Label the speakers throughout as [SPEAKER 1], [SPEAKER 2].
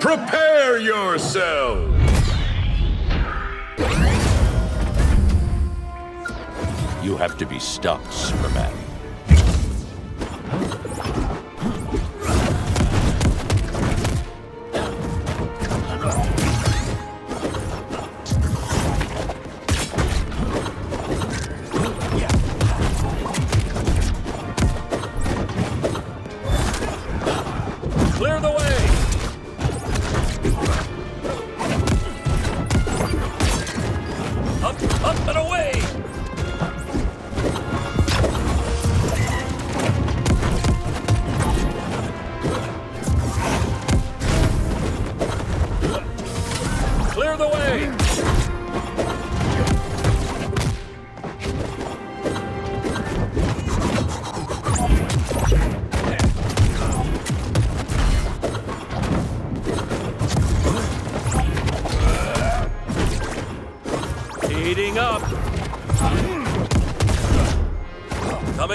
[SPEAKER 1] Prepare yourselves!
[SPEAKER 2] You have to be stopped, Superman.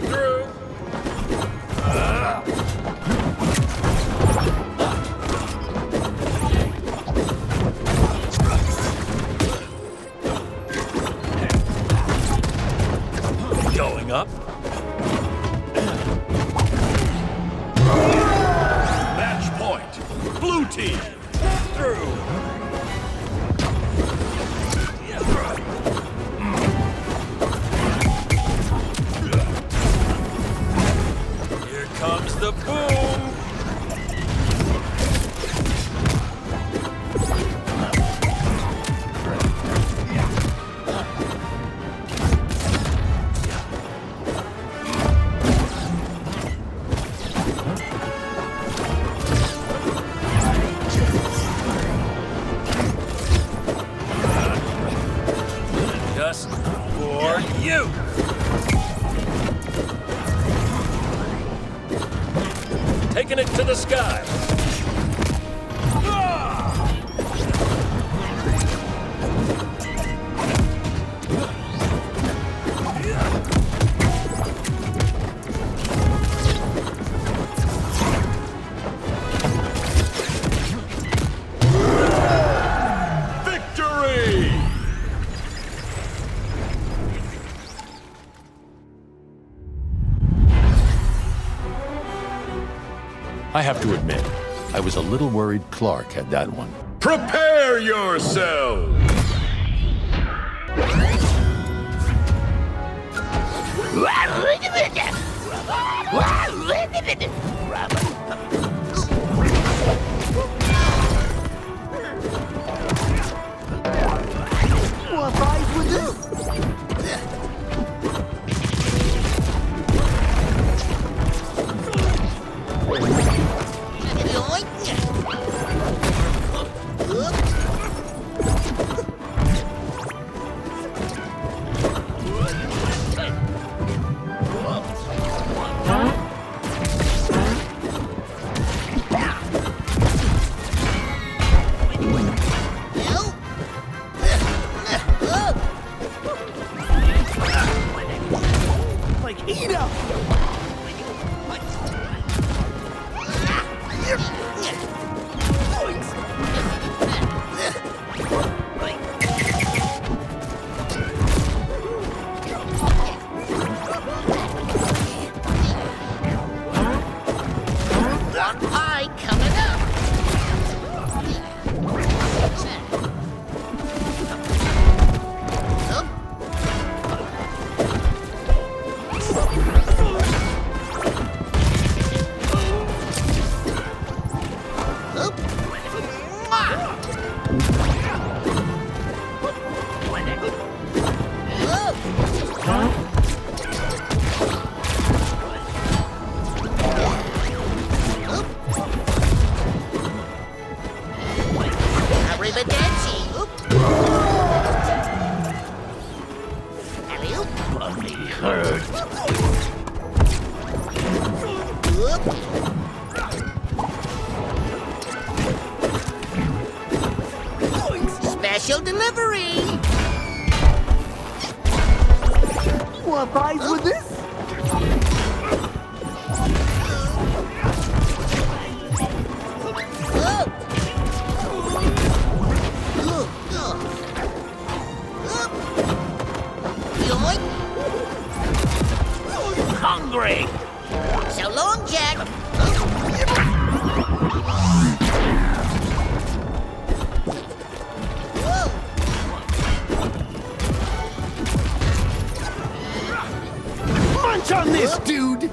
[SPEAKER 3] Coming through. Taking it to the sky.
[SPEAKER 2] I have to admit, I was a little worried Clark had that one.
[SPEAKER 1] Prepare yourselves!
[SPEAKER 4] special delivery.
[SPEAKER 5] What buys with this?
[SPEAKER 1] Hungry! Done this, dude!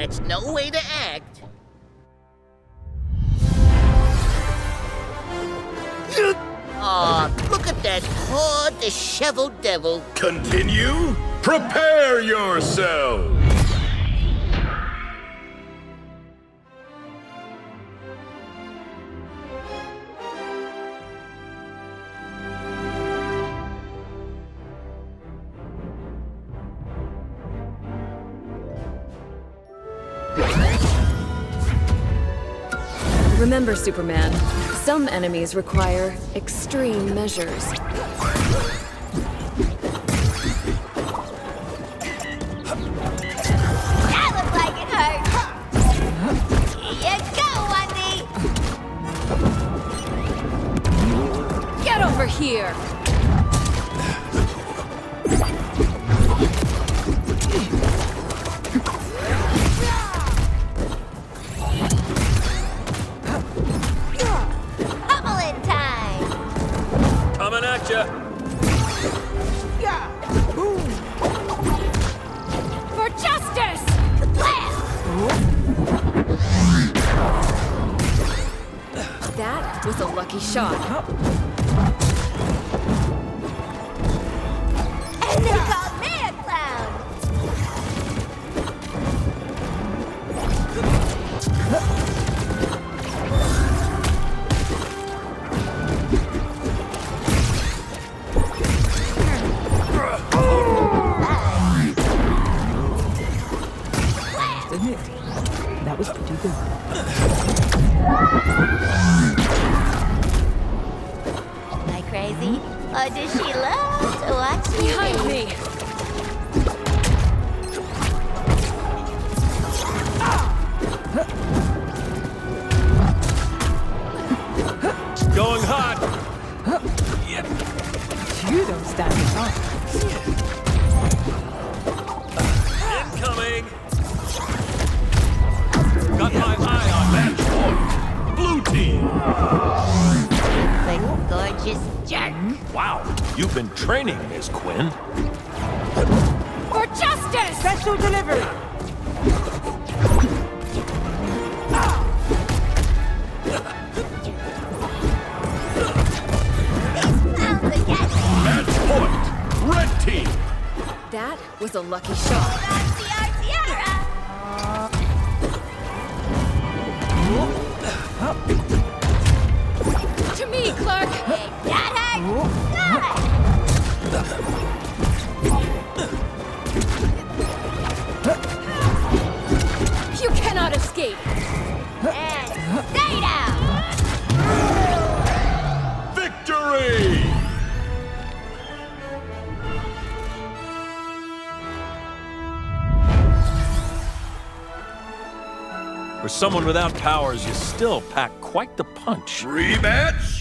[SPEAKER 1] That's no way to act. Aw, look at that poor, disheveled devil.
[SPEAKER 6] Continue? Prepare yourselves!
[SPEAKER 7] Remember, Superman, some enemies require extreme measures.
[SPEAKER 8] That looks like it hurt. Here you go, Wendy.
[SPEAKER 7] Get over here! Lucky shot.
[SPEAKER 8] And they called me a clown.
[SPEAKER 5] admit, that was pretty good.
[SPEAKER 8] Oh, or does she love to watch me?
[SPEAKER 7] Behind me!
[SPEAKER 3] Going hot. Yep.
[SPEAKER 5] You don't stand a chance.
[SPEAKER 3] Incoming. Got my eye on match point. Blue team.
[SPEAKER 8] The gorgeous jerk.
[SPEAKER 2] Wow, you've been training, Miss Quinn.
[SPEAKER 7] For justice!
[SPEAKER 5] Special delivery!
[SPEAKER 8] Sounds like it.
[SPEAKER 6] Match point. Red team.
[SPEAKER 7] That was a lucky shot.
[SPEAKER 6] Victory!
[SPEAKER 2] For someone without powers, you still pack quite the punch.
[SPEAKER 6] Rematch?